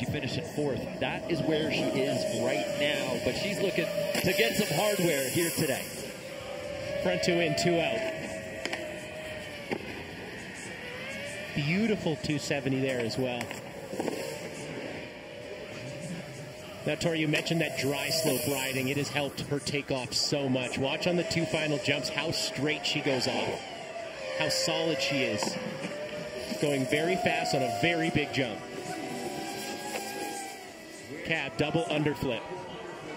She finished in fourth. That is where she is right now, but she's looking to get some hardware here today. Front two in, two out. Beautiful 270 there as well. Now, Tori, you mentioned that dry slope riding. It has helped her take off so much. Watch on the two final jumps how straight she goes off, how solid she is. Going very fast on a very big jump. Cab, double underflip.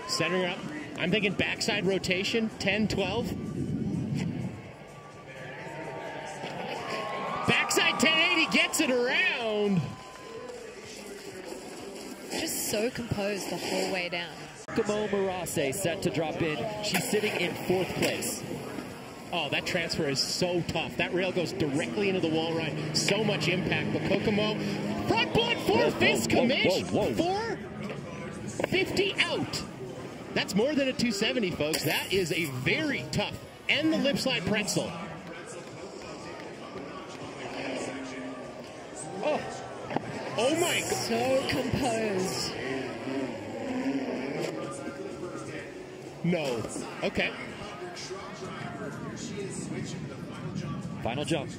Setting her up. I'm thinking backside rotation, 10, 12. Backside 1080 gets it around. Just so composed the whole way down. Kamo Murase set to drop in. She's sitting in fourth place. Oh, that transfer is so tough. That rail goes directly into the wall right. So much impact. But Kokomo, front blood, four fist commish. whoa, whoa. Four 50 out. That's more than a 270, folks. That is a very tough. And the lip slide pretzel. Oh. Oh my god. So composed. No. Okay. Final jump.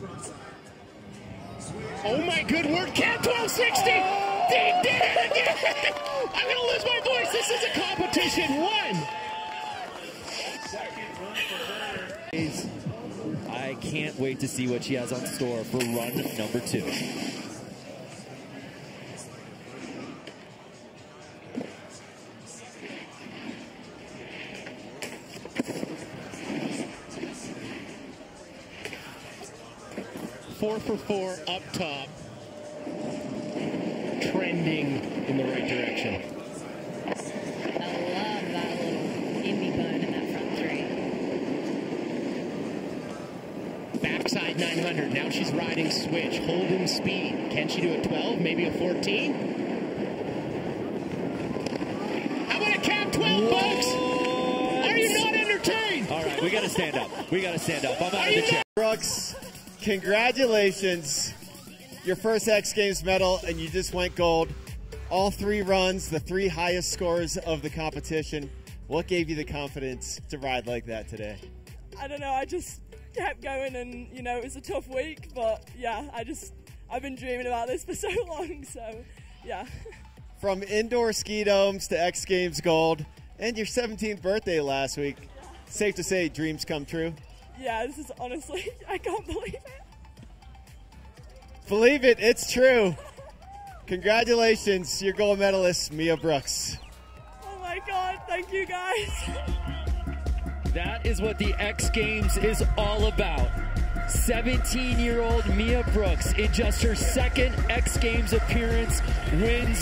Oh my good word, Cab 1260! They did it again! I'm gonna lose my voice. This is a competition. One. I can't wait to see what she has on store for run number two. Four for four up top. Trending in the right direction. I love that little envy bone in that front three. Backside 900. Now she's riding switch, holding speed. Can she do a 12? Maybe a 14? How about a cab 12, folks? Are you not entertained? All right, we got to stand up. We got to stand up. I'm out Are of the chair. Brooks, congratulations. Your first X Games medal, and you just went gold. All three runs, the three highest scores of the competition. What gave you the confidence to ride like that today? I don't know. I just kept going, and you know, it was a tough week, but yeah, I just I've been dreaming about this for so long. So yeah, From indoor ski domes to X Games gold, and your 17th birthday last week. Safe to say, dreams come true. yeah. This is honestly, I can't believe it. Believe it, it's true. Congratulations, your gold medalist, Mia Brooks. Oh my god! Thank you guys. That is what the X Games is all about. 17 year old Mia Brooks, in just her second X Games appearance, wins